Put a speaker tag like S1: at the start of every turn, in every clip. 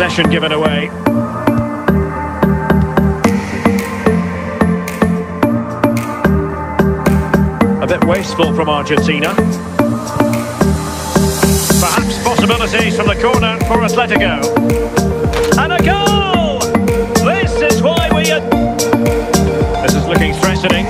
S1: possession given away. A bit wasteful from Argentina.
S2: Perhaps possibilities from the corner for Atletico. And a goal! This is why we... Ad-
S1: This is looking threatening.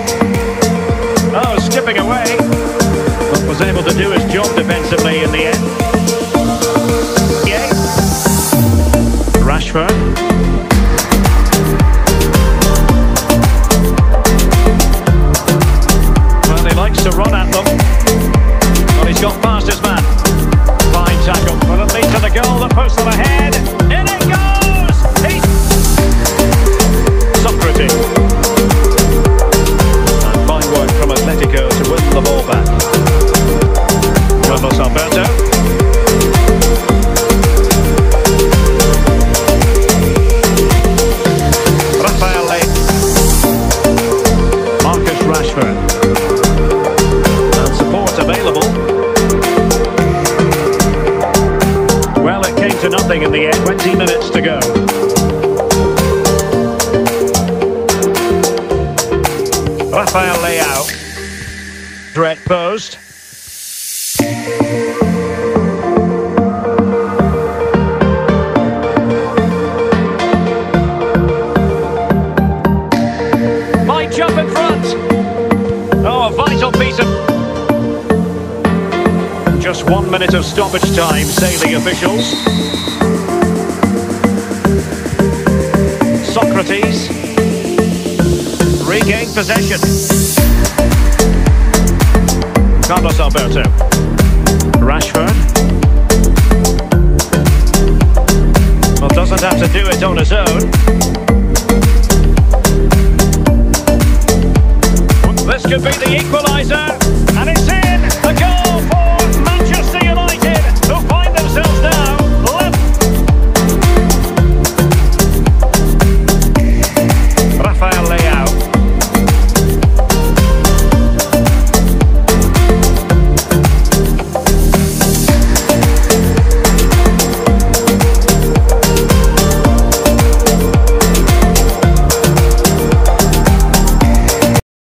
S1: To nothing in the end. 20 minutes to go.
S2: Rafael Leao.
S1: Threat posed.
S2: Might jump in front. Oh, a vital piece of...
S1: Just one minute of stoppage time, say the officials.
S2: Socrates. Regained possession.
S1: Carlos Alberto. Rashford. Well, doesn't have to do it on his own.
S2: This could be the equaliser.